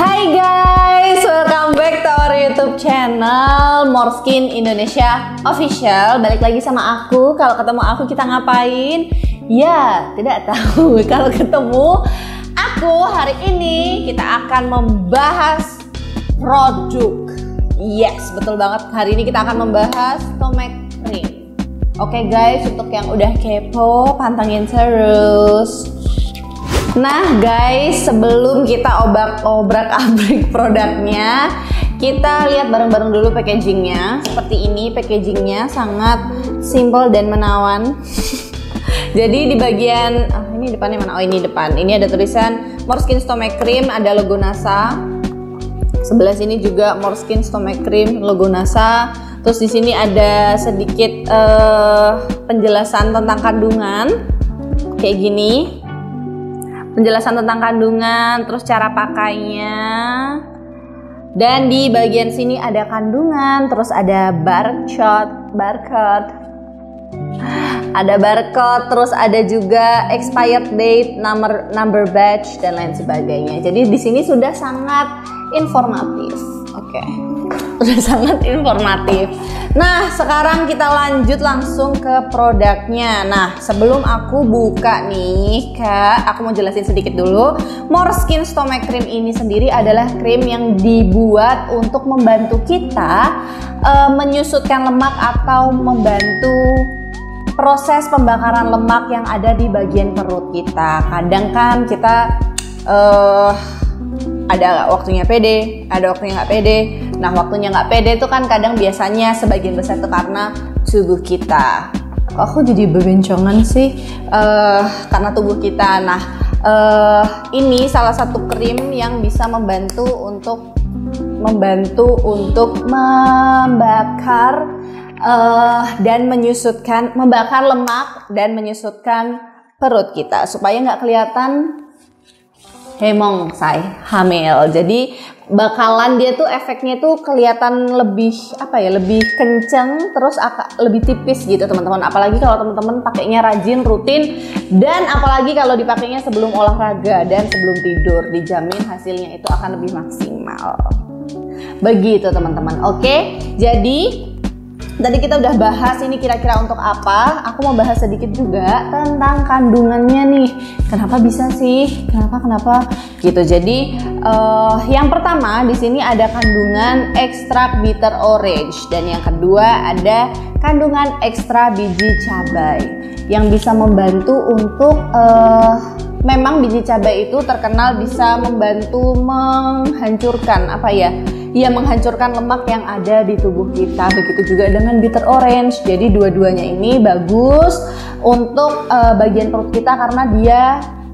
Hai guys, welcome back to our YouTube channel Morskin Indonesia Official. Balik lagi sama aku. Kalau ketemu aku kita ngapain? Ya, tidak tahu. Kalau ketemu aku hari ini kita akan membahas produk. Yes, betul banget. Hari ini kita akan membahas tomek cream. Oke okay guys, untuk yang udah kepo, pantengin terus. Nah guys, sebelum kita obrak-obrak abrik produknya, kita lihat bareng-bareng dulu packagingnya. Seperti ini packagingnya sangat simple dan menawan. Jadi di bagian, oh ini depannya mana? Oh ini depan. Ini ada tulisan Morskin Stomach Cream, ada logo NASA. Sebelah sini juga Morskin Stomach Cream, logo NASA. Terus di sini ada sedikit uh, penjelasan tentang kandungan, kayak gini penjelasan tentang kandungan, terus cara pakainya. Dan di bagian sini ada kandungan, terus ada barcode, barcode. Ada barcode, terus ada juga expired date, number number batch dan lain sebagainya. Jadi di sini sudah sangat informatif. Oke. Okay. Sudah sangat informatif. Nah, sekarang kita lanjut langsung ke produknya. Nah, sebelum aku buka nih, Kak, aku mau jelasin sedikit dulu. More Skin Stomach Cream ini sendiri adalah krim yang dibuat untuk membantu kita uh, menyusutkan lemak atau membantu proses pembakaran lemak yang ada di bagian perut kita. Kadang kan kita uh, ada waktunya pede, ada waktunya nggak pede. Nah waktunya nggak pede itu kan kadang biasanya sebagian besar itu karena tubuh kita. Kok aku jadi bebencongan sih uh, karena tubuh kita. Nah uh, ini salah satu krim yang bisa membantu untuk membantu untuk membakar uh, dan menyusutkan membakar lemak dan menyusutkan perut kita supaya nggak kelihatan hemong saya hamil. Jadi bakalan dia tuh efeknya tuh kelihatan lebih apa ya lebih kenceng terus lebih tipis gitu teman-teman. Apalagi kalau teman-teman pakainya rajin rutin dan apalagi kalau dipakainya sebelum olahraga dan sebelum tidur dijamin hasilnya itu akan lebih maksimal. Begitu teman-teman. Oke? Jadi Tadi kita udah bahas ini kira-kira untuk apa. Aku mau bahas sedikit juga tentang kandungannya nih. Kenapa bisa sih? Kenapa kenapa? Gitu. Jadi uh, yang pertama di sini ada kandungan ekstrak bitter orange dan yang kedua ada kandungan ekstra biji cabai yang bisa membantu untuk uh, memang biji cabai itu terkenal bisa membantu menghancurkan apa ya? Ia menghancurkan lemak yang ada di tubuh kita. Begitu juga dengan bitter orange. Jadi dua-duanya ini bagus untuk uh, bagian perut kita karena dia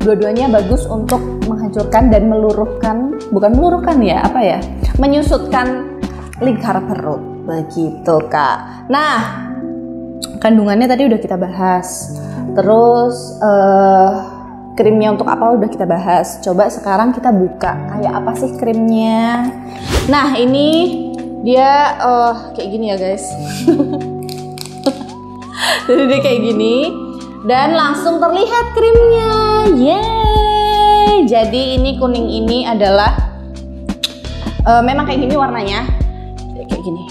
dua-duanya bagus untuk menghancurkan dan meluruhkan, bukan meluruhkan ya, apa ya? Menyusutkan lingkar perut. Begitu, Kak. Nah, kandungannya tadi udah kita bahas. Terus uh, krimnya untuk apa udah kita bahas. Coba sekarang kita buka kayak apa sih krimnya. Nah ini dia uh, kayak gini ya guys. Jadi dia kayak gini dan langsung terlihat krimnya. Yeay! Jadi ini kuning ini adalah uh, memang kayak gini warnanya. Kayak gini.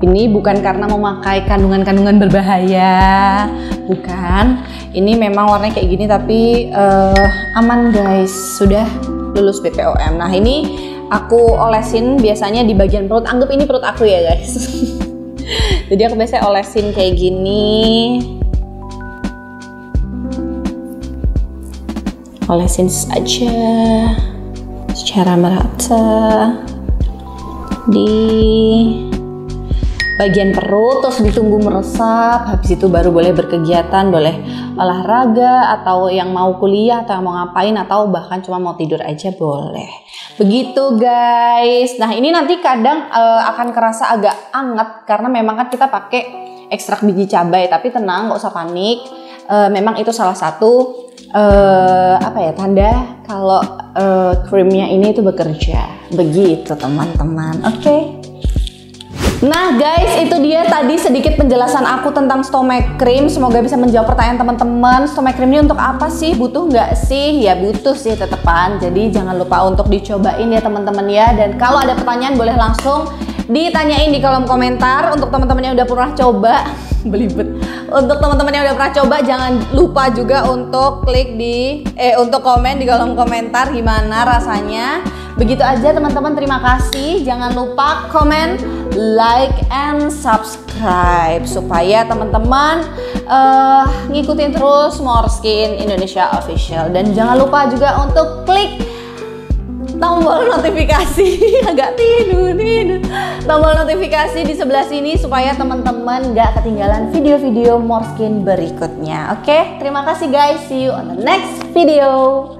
Ini bukan karena memakai kandungan-kandungan berbahaya, bukan. Ini memang warnanya kayak gini tapi uh, aman guys, sudah lulus BPOM. Nah ini aku olesin biasanya di bagian perut. Anggap ini perut aku ya guys. Jadi aku biasanya olesin kayak gini. Olesin saja secara merata di bagian perut terus ditunggu meresap habis itu baru boleh berkegiatan boleh olahraga atau yang mau kuliah atau yang mau ngapain atau bahkan cuma mau tidur aja boleh. Begitu guys. Nah ini nanti kadang uh, akan kerasa agak anget karena memang kan kita pakai ekstrak biji cabai tapi tenang nggak usah panik. Uh, memang itu salah satu uh, apa ya tanda kalau uh, krimnya ini itu bekerja. Begitu teman-teman. Oke? okay? Nah guys, itu dia tadi sedikit penjelasan aku tentang stomach cream. Semoga bisa menjawab pertanyaan teman-teman. Stomach cream ini untuk apa sih? Butuh nggak sih? Ya butuh sih tetepan. Jadi jangan lupa untuk dicobain ya teman-teman ya. Dan kalau ada pertanyaan boleh langsung ditanyain di kolom komentar. Untuk teman-teman yang udah pernah coba, belibet. Untuk teman-teman yang udah pernah coba, jangan lupa juga untuk klik di eh untuk komen di kolom komentar gimana rasanya. Begitu aja teman-teman, terima kasih. Jangan lupa komen, like, and subscribe supaya teman-teman uh, ngikutin terus Morskin Indonesia Official. Dan jangan lupa juga untuk klik tombol notifikasi. Agak tidur tidur. Tombol notifikasi di sebelah sini supaya teman-teman gak ketinggalan video-video Morskin berikutnya. Oke? Terima kasih guys. See you on the next video